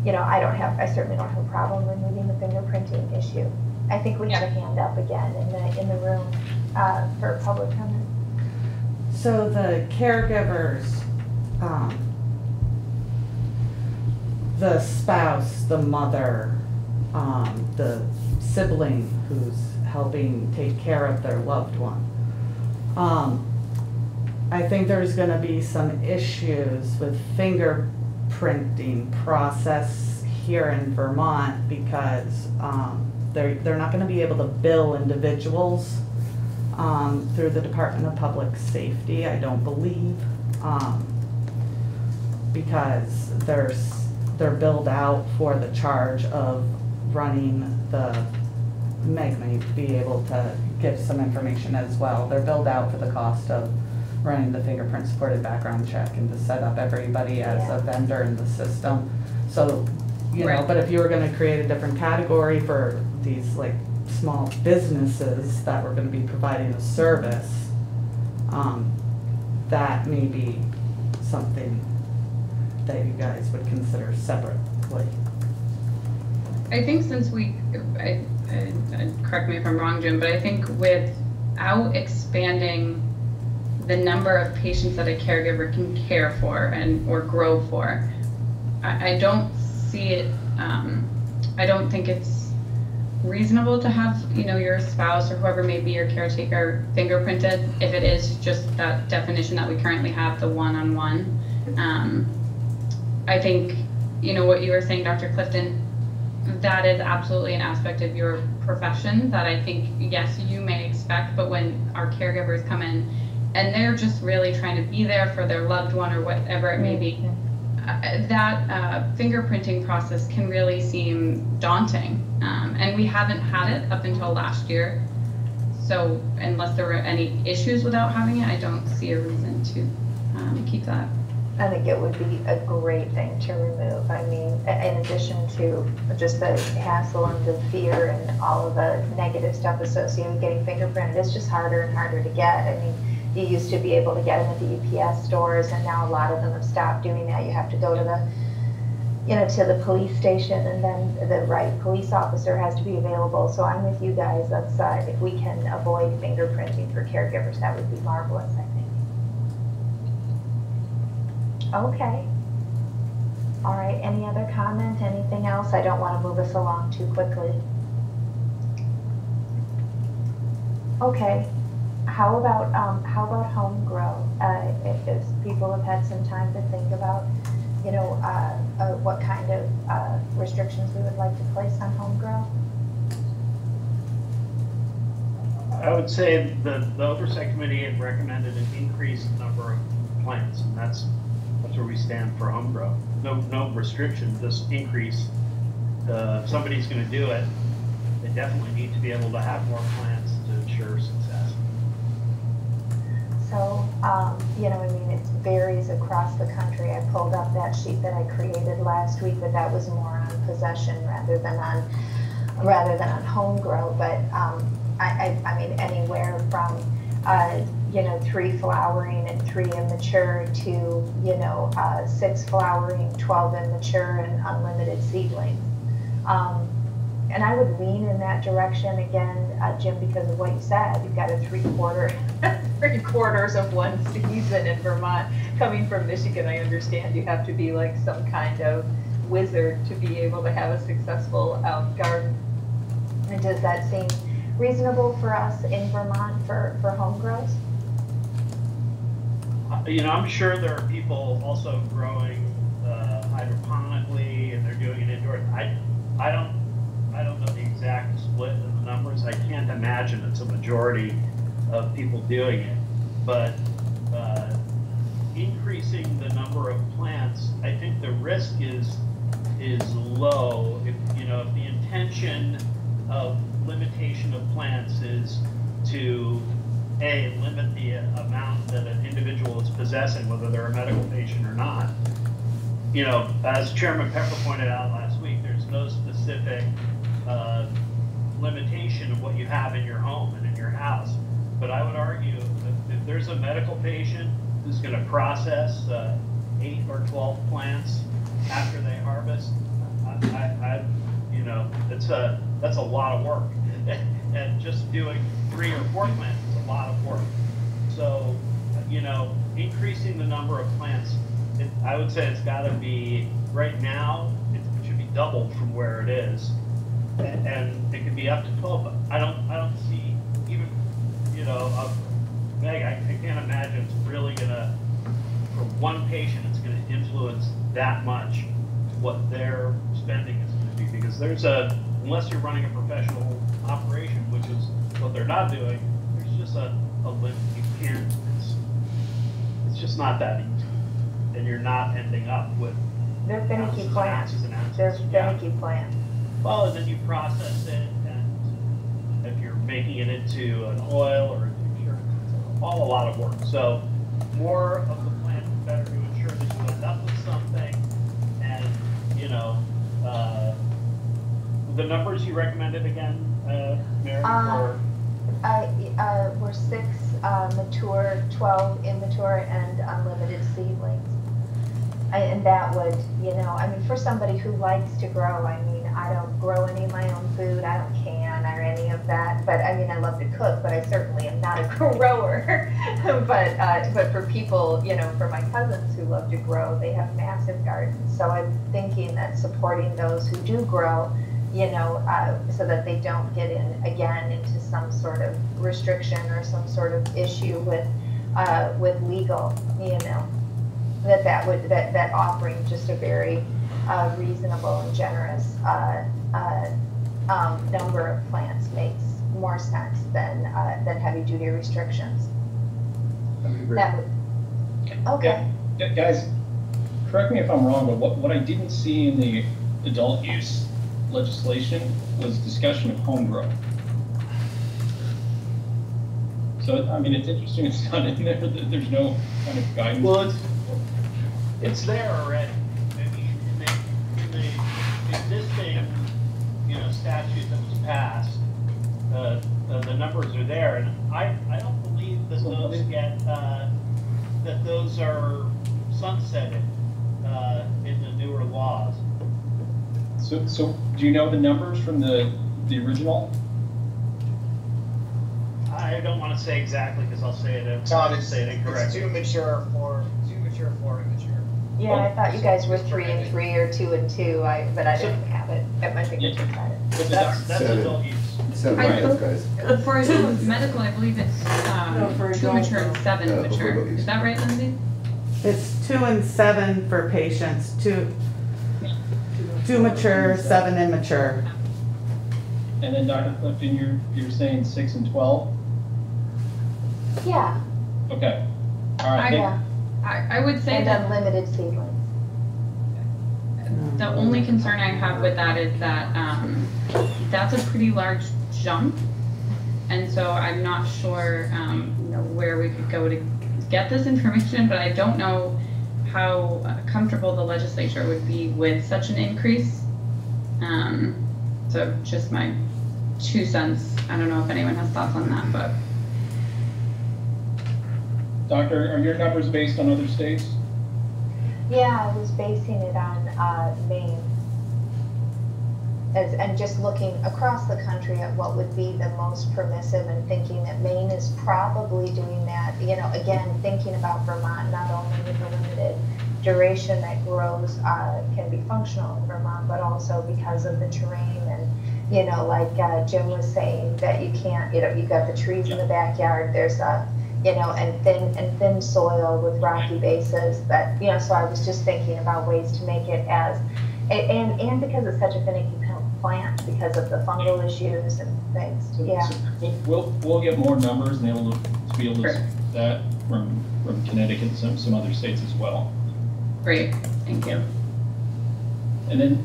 you know, I don't have, I certainly don't have a problem removing the fingerprinting issue. I think we have a hand up again in the, in the room, uh, for public comment. So the caregivers, um, the spouse, the mother, um, the sibling who's helping take care of their loved one. Um, I think there's gonna be some issues with fingerprinting process here in Vermont because, um, they're, they're not gonna be able to bill individuals um, through the Department of Public Safety, I don't believe. Um, because there's, they're billed out for the charge of running the, Meg may be able to give some information as well. They're billed out for the cost of running the fingerprint supported background check and to set up everybody as a vendor in the system. So, you know, Right. but if you were gonna create a different category for these like small businesses that were gonna be providing a service, um, that may be something that you guys would consider separately. I think since we, I, I- correct me if I'm wrong, Jim, but I think without expanding the number of patients that a caregiver can care for and, or grow for, I, I don't see it, um, I don't think it's reasonable to have, you know, your spouse or whoever may be your caretaker fingerprinted, if it is just that definition that we currently have, the one-on-one. Um, I think, you know, what you were saying, Dr. Clifton, that is absolutely an aspect of your profession that I think, yes, you may expect, but when our caregivers come in and they're just really trying to be there for their loved one or whatever it may be, that uh, fingerprinting process can really seem daunting. Um, and we haven't had it up until last year. So unless there were any issues without having it, I don't see a reason to um, keep that. I think it would be a great thing to remove. I mean, in addition to just the hassle and the fear and all of the negative stuff associated with getting fingerprinted, it's just harder and harder to get. I mean, you used to be able to get them at the UPS stores, and now a lot of them have stopped doing that. You have to go to the, you know, to the police station, and then the right police officer has to be available. So I'm with you guys. That's uh, if we can avoid fingerprinting for caregivers, that would be marvelous. I think. Okay. All right, any other comment, anything else? I don't want to move us along too quickly. Okay, how about, um, how about home grow? Uh, if, people have had some time to think about, you know, uh, uh, what kind of, uh, restrictions we would like to place on home grow? I would say the, the oversight committee had recommended an increased number of plants, and that's, that's where we stand for home grow. No, no restriction, just increase. Uh, if somebody's gonna do it, they definitely need to be able to have more plants to ensure success. So, um, you know, I mean, it varies across the country. I pulled up that sheet that I created last week, but that was more on possession rather than on, rather than on home grow. But, um, I, I, I mean, anywhere from, uh, you know, three flowering and three immature to, you know, uh, six flowering, 12 immature and unlimited seedlings. Um, and I would lean in that direction again, uh, Jim, because of what you said. You've got a three quarter, [laughs] three quarters of one season in Vermont. Coming from Michigan, I understand you have to be like some kind of wizard to be able to have a successful um, garden. And does that seem reasonable for us in Vermont for, for home grows? Uh, You know, I'm sure there are people also growing uh, hydroponically and they're doing it indoors. I, I don't, I don't know the exact split in the numbers. I can't imagine it's a majority of people doing it. But uh, increasing the number of plants, I think the risk is, is low. If, you know, if the intention of limitation of plants is to a, limit the amount that an individual is possessing, whether they're a medical patient or not. You know, as Chairman Pepper pointed out last week, there's no specific uh, limitation of what you have in your home and in your house. But I would argue if there's a medical patient who's going to process uh, eight or 12 plants after they harvest, I, I, I, you know, it's a, that's a lot of work. [laughs] and just doing three or four plants is a lot of work. So, you know, increasing the number of plants, it, I would say it's got to be right now. It should be doubled from where it is, and, and it could be up to twelve. But I don't, I don't see even, you know, a, Meg, I, I can't imagine it's really gonna for one patient. It's going to influence that much what their spending is to be because there's a unless you're running a professional operation, which is what they're not doing, there's just a, a limit. You can't, it's, it's just not that easy. And you're not ending up with They're finicky plants. ounces. They're Yeah. finicky plants. Well, and then you process it, and if you're making it into an oil or a tincture, all a lot of work. So more of the plant, the better to ensure that you end up with something, and, you know, uh, the numbers you recommended again, uh, Mary, Um, or? Uh, uh, we're six, uh, mature, twelve immature, and unlimited seedlings. I- And that would, you know, I mean, for somebody who likes to grow, I mean, I don't grow any of my own food, I don't can or any of that, but I mean, I love to cook, but I certainly am not a [laughs] grower. But, uh, but for people, you know, for my cousins who love to grow, they have massive gardens. So I'm thinking that supporting those who do grow, you know, uh, so that they don't get in again into some sort of restriction or some sort of issue with, uh, with legal, you know, that that would, that, that offering just a very, uh, reasonable and generous, uh, uh, um, number of plants makes more sense than, uh, than heavy duty restrictions. That would, okay. Yeah, Guys, correct me if I'm wrong, but what, what I didn't see in the adult use legislation was discussion of home grow. So, I mean, it's interesting it's not in there, that there's no kind of guidance. Well, it's, it's there already. I mean, in the, in the existing, you know, statute that was passed, uh, uh, the numbers are there, and I, I don't believe that those get, uh, that those are sunsetted, uh, in the newer laws. So, so do you know the numbers from the, the original? I don't wanna say exactly, cause I'll say it, Todd, I'll it's, say it it's incorrectly. two mature, four, two mature, four immature. Yeah, I thought you guys were three and three or two and two, I, but I didn't have it at my fingertips. But That's, that's Seven. adult use. Seven I plants, guys. For adult [laughs] medical, I believe it's, No, for um, two adult, mature and seven Yeah, for mature. adult. Is that right, Lindsay? It's two and seven for patients, two, two mature, seven immature. And then Dr. Clifton, you're, you're saying six and twelve? Yeah, Okay, All right, I- right. yeah, I, I would say and that unlimited seedlings. the only concern I have with that is that, um, that's a pretty large jump. And so I'm not sure, um, you know, where we could go to get this [laughs] information, but I don't know how comfortable the legislature would be with such an increase. Um, so just my two cents. I don't know if anyone has thoughts on that, but Doctor, are your numbers based on other states? Yeah, I was basing it on uh, Maine. As, and just looking across the country at what would be the most permissive and thinking that Maine is probably doing that. You know, again, thinking about Vermont, not only with the limited duration that grows uh, can be functional in Vermont, but also because of the terrain and, you know, like uh, Jim was saying, that you can't, you know, you've got the trees in the backyard, there's a, you know, and thin and thin soil with rocky bases. That you know, so I was just thinking about ways to make it as, and and because it's such a finicky plant because of the fungal issues and things. So- Yeah. so We'll, we'll get more numbers and able to, to be able to Sure. that from, from Connecticut and some, some other states as well. great. Thank you. And then,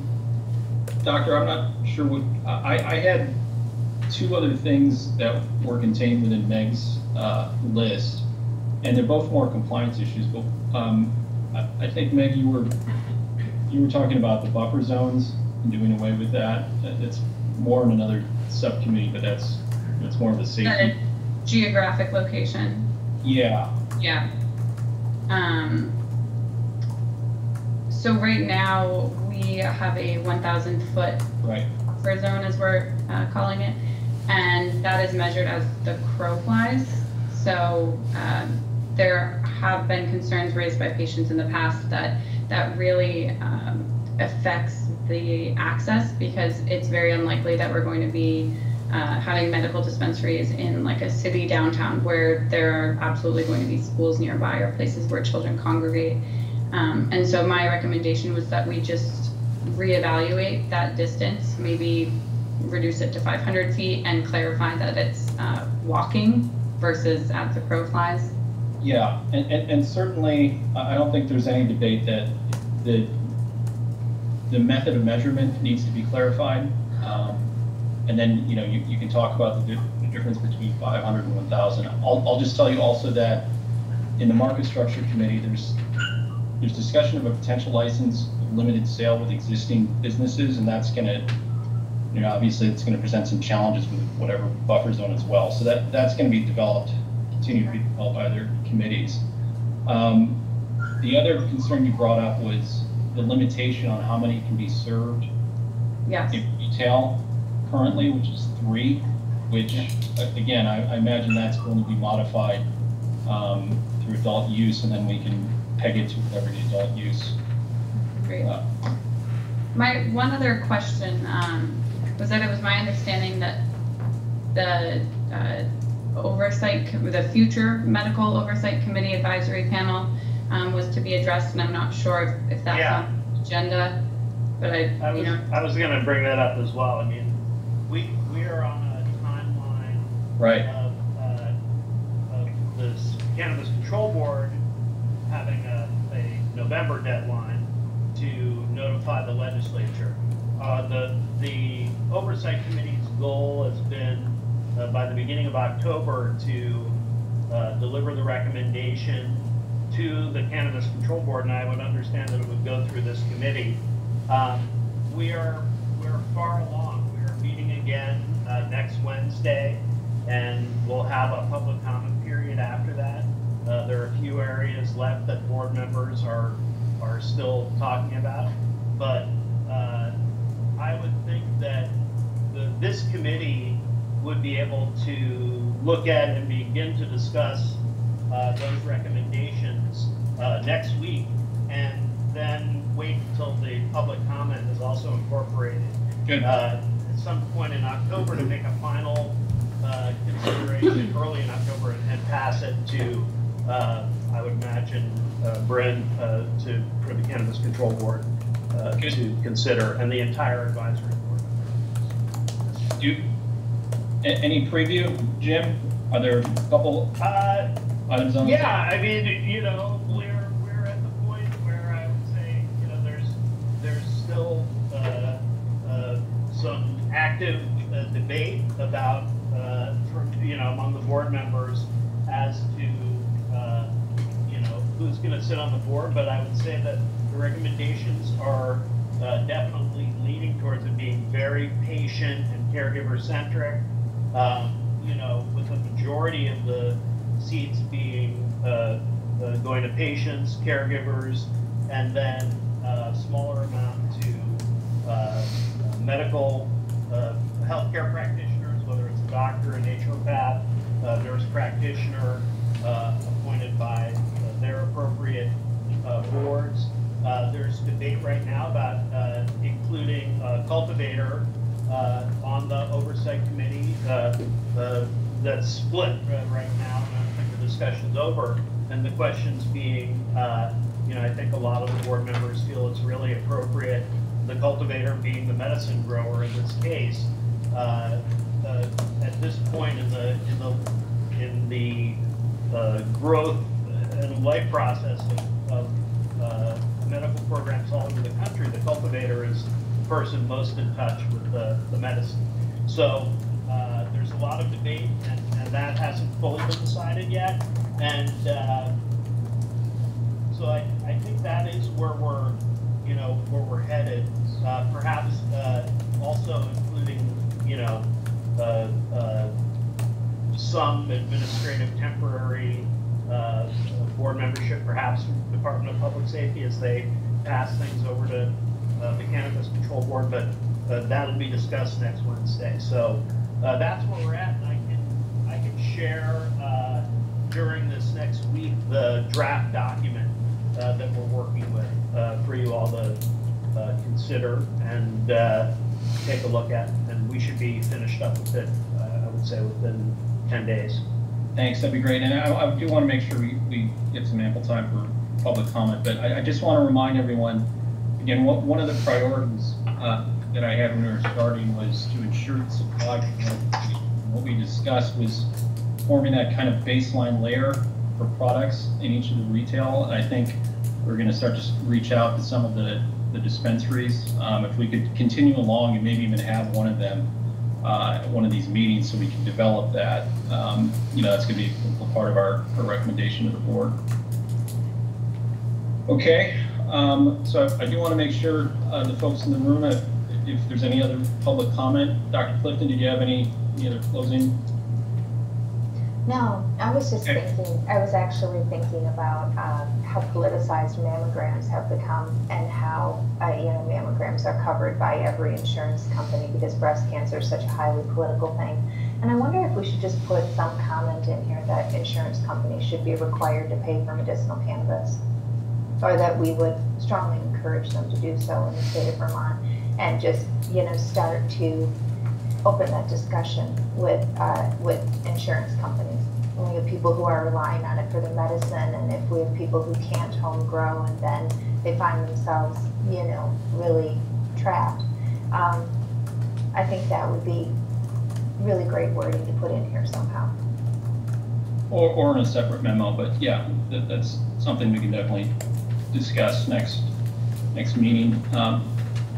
Doctor, I'm not sure what, I, I had two other things that were contained within Meg's, uh, list. And they're both more compliance issues, but, um, I, I think Meg, you were, you were talking about the buffer zones and doing away with that. That- That's more in another subcommittee, but that's, that's more of a safety. geographic location. Yeah, Yeah. Um, so right now we have a 1,000 foot right, buffer zone, as we're uh, calling it, and that is measured as the crow flies. So um, there have been concerns raised by patients in the past that that really um, affects the access because it's very unlikely that we're going to be uh, having medical dispensaries in like a city downtown where there are absolutely going to be schools nearby or places where children congregate. Um, and so my recommendation was that we just reevaluate that distance, maybe reduce it to 500 feet and clarify that it's uh, walking versus as the crow flies. yeah. And, and, and certainly, I don't think there's any debate that the, the method of measurement needs to be clarified. Um, And then, you know, you, you can talk about the, the difference between 500 and 1,000. I'll, I'll just tell you also that in the market structure committee, there's, there's discussion of a potential license of limited sale with existing businesses, and that's gonna, you know, obviously it's gonna present some challenges with whatever buffer zone as well. So that, that's gonna be developed, continue to be developed by other committees. Um, the other concern you brought up was the limitation on how many can be served Yes. in retail currently, which is three, which, again, I, I imagine that's going to be modified um, through adult use, and then we can peg it to whatever the adult use. Great. uh, My one other question um, was that it was my understanding that the uh, oversight, the future medical oversight committee advisory panel um, was to be addressed, and I'm not sure if, if that's Yeah. on the agenda. But I, I you was, know, I was gonna bring that up as well. I mean, we, we are on a timeline Right, of, uh, of this cannabis control board having a, a November deadline to notify the legislature. Uh, the, the oversight committee's goal has been, uh, by the beginning of October to, uh, deliver the recommendation to the cannabis control board, and I would understand that it would go through this committee. Um, we are, we're far along. We are meeting again, uh, next Wednesday and we'll have a public comment period after that. Uh, there are a few areas left that board members are, are still talking about, but, uh, I would think that the, this committee would be able to look at and begin to discuss, uh, those recommendations, uh, next week, and then wait until the public comment is also incorporated uh, at some point in October to make a final uh, consideration early in October and- and pass it to, uh, I would imagine, uh, Brynn, uh, to, for the Cannabis Control Board uh, to consider, and the entire advisory board. You, a- any preview, Jim? Are there a couple Uh, items on? the Yeah, I mean, you know, we're, we're at the point where I would say, you know, there's, there's still, uh, uh, some active uh, debate about, uh, you know, among the board members as to, uh, you know, who's gonna sit on the board, but I would say that the recommendations are, uh, definitely leaning towards it being very patient and caregiver centric. Um, you know, with the majority of the seats being uh, uh, going to patients, caregivers, and then a smaller amount to uh, medical uh, healthcare practitioners, whether it's a doctor, a naturopath, a nurse practitioner, uh, appointed by uh, their appropriate uh, boards. Uh, There's debate right now about uh, including a cultivator uh, on the oversight committee that's split right now, I think the discussion's over. And the questions being, you know, I think a lot of the board members feel it's really appropriate, the cultivator being the medicine grower in this case, uh, uh, at this point in the, in the, in the uh, growth and life process of, of medical programs all over the country, the cultivator is the person most in touch with the, the medicine. So uh, there's a lot of debate, and, and that hasn't fully been decided yet. And uh, so I, I think that is where we're, you know, where we're headed. Uh, perhaps uh, also including, you know, uh, uh, some administrative temporary board membership, perhaps Department of Public Safety as they pass things over to uh, the Cannabis Control Board, but uh, that'll be discussed next Wednesday. So uh, that's where we're at, and I can, I can share uh, during this next week the draft document uh, that we're working with uh, for you all to consider and take a look at, and we should be finished up with it, I would say, within 10 days. Thanks, that'd be great. And I, I do want to make sure we, we get some ample time for public comment, but I, I just want to remind everyone, again, what, one of the priorities, uh, that I had when we were starting was to ensure the supply. What we discussed was forming that kind of baseline layer for products in each of the retail. And I think we're going to start to reach out to some of the, the dispensaries. Um, if we could continue along and maybe even have one of them uh, at one of these meetings so we can develop that. Um, you know, that's going to be a part of our, our recommendation to the board. Okay, um, so I, I do want to make sure uh, the folks in the room, if, if there's any other public comment, Dr. Clifton, did you have any, any other closing? No, I was just thinking, I was actually thinking about um, how politicized mammograms have become and how, uh, you know, mammograms are covered by every insurance company because breast cancer is such a highly political thing. And I wonder if we should just put some comment in here that insurance companies should be required to pay for medicinal cannabis. Or that we would strongly encourage them to do so in the state of Vermont and just, you know, start to open that discussion with, uh, with insurance companies. And we have people who are relying on it for their medicine, and if we have people who can't home grow and then they find themselves, you know, really trapped. Um, I think that would be really great wording to put in here somehow. Or, or in a separate memo, but yeah, that, that's something we can definitely discuss next, next meeting. Um,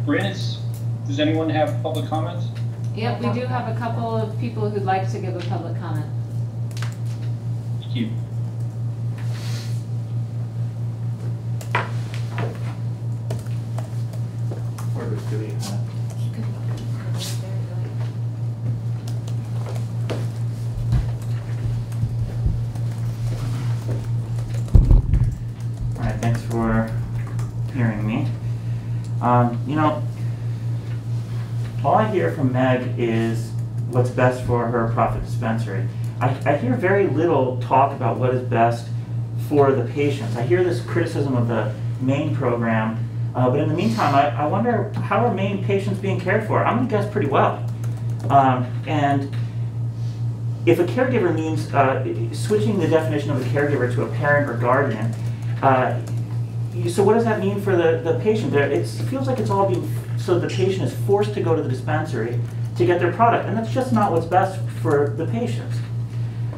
is, does anyone have public comments? Yep, we do have a couple of people who'd like to give a public comment. Thank you. Where does Billy have? All right, thanks for hearing me. Um, you know, all I hear from Meg is what's best for her profit dispensary. I, I hear very little talk about what is best for the patients. I hear this criticism of the Maine program, uh, but in the meantime, I, I wonder how are Maine patients being cared for? I'm gonna guess pretty well. Um, and if a caregiver means uh, switching the definition of a caregiver to a parent or guardian, uh, so what does that mean for the, the patient? There, it feels like it's all being, so the patient is forced to go to the dispensary to get their product, and that's just not what's best for the patients.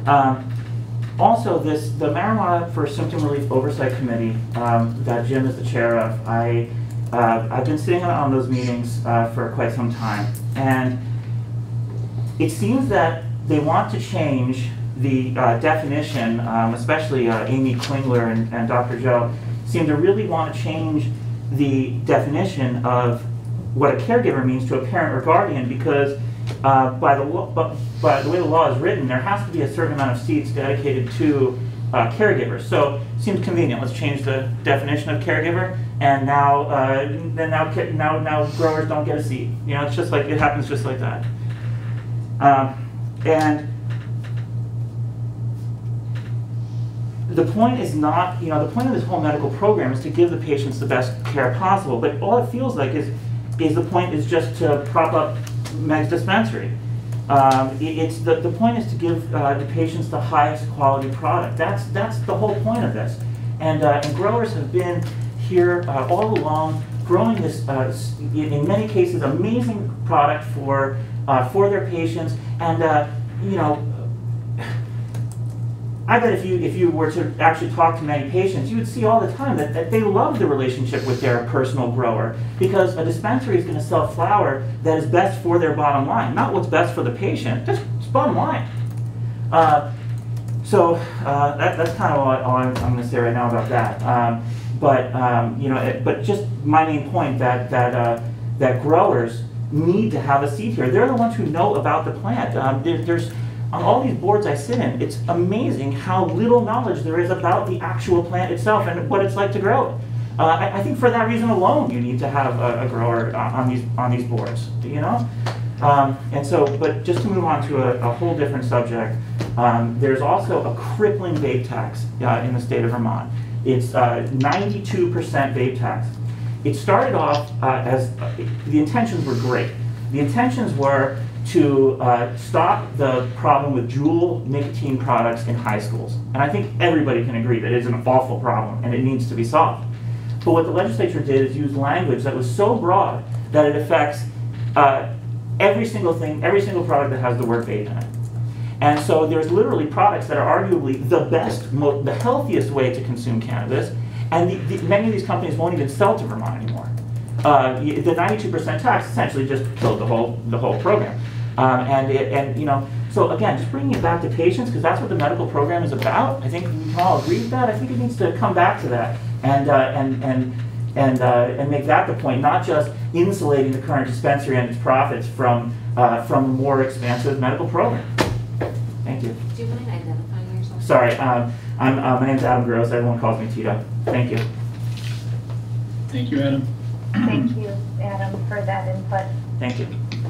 Um, also, this, the Marijuana for Symptom Relief Oversight Committee, um, that Jim is the chair of, I, uh, I've been sitting on- those meetings, uh, for quite some time. And it seems that they want to change the uh, definition, um, especially uh, Amy Klingler and, and Dr. Joe, seem to really want to change the definition of what a caregiver means to a parent or guardian because uh, by the law, by the way the law is written, there has to be a certain amount of seats dedicated to uh, caregivers. So seems convenient. Let's change the definition of caregiver, and now uh, then now now now growers don't get a seat. You know, it's just like it happens just like that. Um, and the point is not, you know, the point of this whole medical program is to give the patients the best care possible. But all it feels like is, is the point is just to prop up Meg's dispensary. Um, it- it's the, the point is to give uh, the patients the highest quality product. That's that's the whole point of this. And uh, and growers have been here uh, all along, growing this uh, in, many cases amazing product for uh, for their patients. And uh, you know, I bet if you if you were to actually talk to many patients, you would see all the time that, that they love the relationship with their personal grower because a dispensary is going to sell flower that is best for their bottom line, not what's best for the patient. Just bottom line. Uh, so uh, that, that's kind of all, all I'm, I'm going to say right now about that. Um, but um, you know, it, but just my main point that that uh, that growers need to have a seat here. They're the ones who know about the plant. Um, there, there's on all these boards I sit in, it's amazing how little knowledge there is about the actual plant itself and what it's like to grow it. Uh, I, I think for that reason alone, you need to have a, a grower uh, on these on these boards. You know, um, and so, but just to move on to a, a whole different subject, um, there's also a crippling vape tax uh, in the state of Vermont. It's uh, 92% vape tax. It started off uh, as the intentions were great. The intentions were to uh, stop the problem with juul nicotine products in high schools. And I think everybody can agree that it's an awful problem and it needs to be solved. But what the legislature did is use language that was so broad that it affects uh, every single thing, every single product that has the word vape in it. And so there's literally products that are arguably the best, the healthiest way to consume cannabis, and the, the, many of these companies won't even sell to Vermont anymore. Uh, the 92% tax essentially just killed the whole the whole program. Um, and it, and you know, so again, just bringing it back to patients because that's what the medical program is about. I think we can all agree with that. I think it needs to come back to that and uh, and and and uh, and make that the point, not just insulating the current dispensary and its profits from uh, from a more expansive medical program. Thank you. Do you mind identifying yourself? Sorry, um, I'm, uh, my name's Adam Gross. Everyone calls me Tito. Thank you. Thank you, Adam. Thank you, Adam, for that input. Thank you.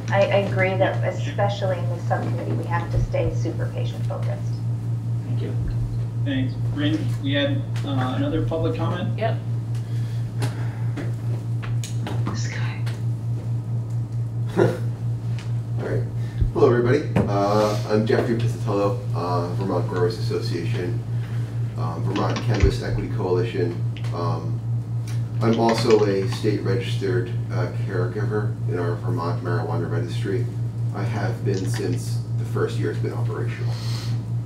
I, I agree that especially in this subcommittee, we have to stay super patient focused. Thank you. Thanks. Brynn, we had uh, another public comment? Yep. This guy. All right. Hello, everybody. Uh, I'm Jeffrey Piscitello, uh, Vermont Growers Association, um, Vermont Cannabis Equity Coalition. Um, I'm also a state registered uh, caregiver in our Vermont marijuana registry. I have been since the first year it's been operational,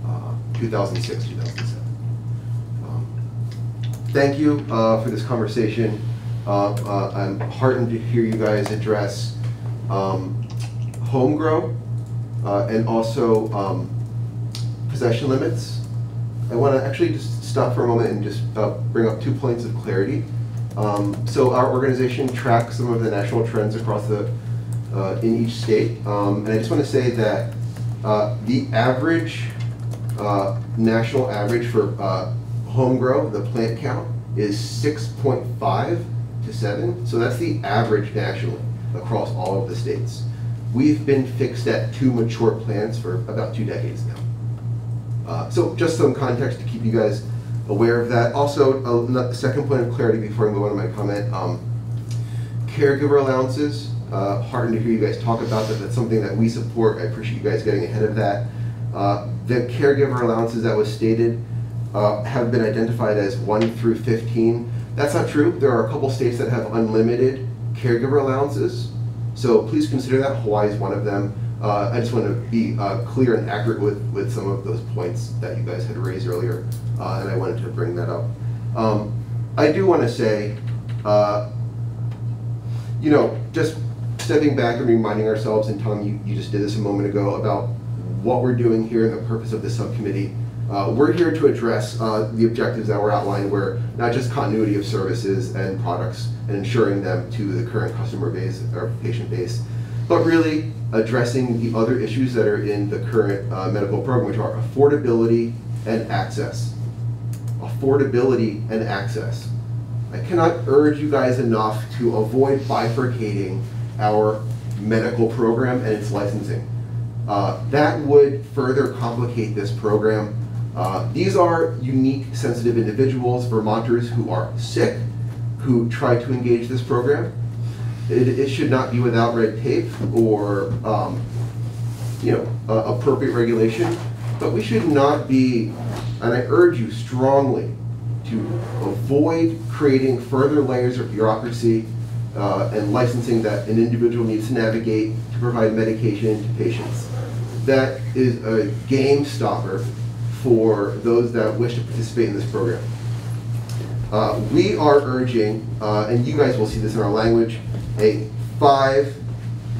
uh, 2006, 2007. Um, Thank you uh, for this conversation. Uh, uh, I'm heartened to hear you guys address um, home grow uh, and also um, possession limits. I want to actually just stop for a moment and just bring up two points of clarity. Um, so our organization tracks some of the national trends across the uh, in each state, um, and I just want to say that uh, the average uh, national average for uh, home grow, the plant count, is 6.5 to 7. So that's the average nationally across all of the states. We've been fixed at two mature plants for about two decades now. Uh, so just some context to keep you guys aware of that. Also, a second point of clarity before I move on to my comment. Um, caregiver allowances, uh, heartened to hear you guys talk about that. That's something that we support. I appreciate you guys getting ahead of that. Uh, the caregiver allowances that was stated uh, have been identified as 1 through 15. That's not true. There are a couple states that have unlimited caregiver allowances. So please consider that. Hawaii is one of them. Uh, I just want to be uh, clear and accurate with, with some of those points that you guys had raised earlier, uh, and I wanted to bring that up. Um, I do want to say, uh, you know, just stepping back and reminding ourselves, and Tom, you, you just did this a moment ago, about what we're doing here and the purpose of this subcommittee. Uh, we're here to address uh, the objectives that were outlined, where not just continuity of services and products and ensuring them to the current customer base or patient base, but really addressing the other issues that are in the current uh, medical program, which are affordability and access. Affordability and access. I cannot urge you guys enough to avoid bifurcating our medical program and its licensing. Uh, that would further complicate this program. Uh, these are unique, sensitive individuals, Vermonters who are sick, who try to engage this program. It, it should not be without red tape or, um, you know, uh, appropriate regulation. But we should not be, and I urge you strongly to avoid creating further layers of bureaucracy uh, and licensing that an individual needs to navigate to provide medication to patients. That is a game stopper for those that wish to participate in this program. Uh, we are urging, uh, and you guys will see this in our language, a five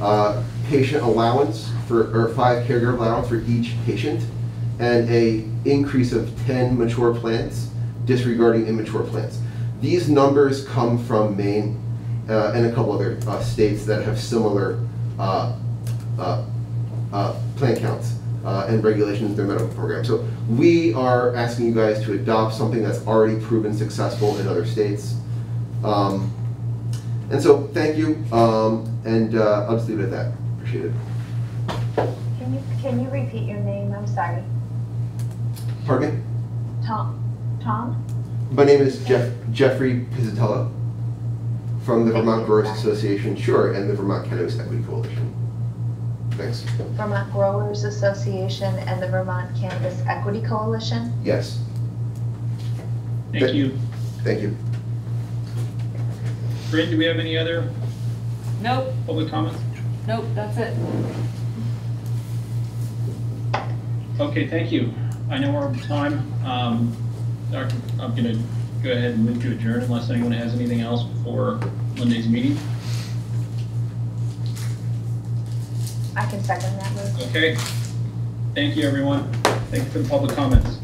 uh, patient allowance for, or five caregiver allowance for each patient, and a increase of 10 mature plants, disregarding immature plants. These numbers come from Maine uh, and a couple other uh, states that have similar uh, uh, uh, plan counts uh, and regulations in their medical program. So we are asking you guys to adopt something that's already proven successful in other states. Um, and so thank you, um, and uh, I'll just leave it at that. Appreciate it. Can you, can you repeat your name? I'm sorry. Pardon me? Tom, Tom? My name is Jeff Jeffrey Pizzatello from the Thank Vermont. Growers Association, sure, and the Vermont Cannabis Equity Coalition. Thanks. Vermont Growers Association and the Vermont Cannabis Equity Coalition? Yes, Thank you. thank you. Brynn, do we have any other Nope, public comments? nope, that's it. Okay, thank you. I know we're over time. Um, Doctor, I'm gonna go ahead and move to adjourn unless anyone has anything else before Monday's meeting. I can second that move. Okay? Thank you, everyone. Thank you for the public comments.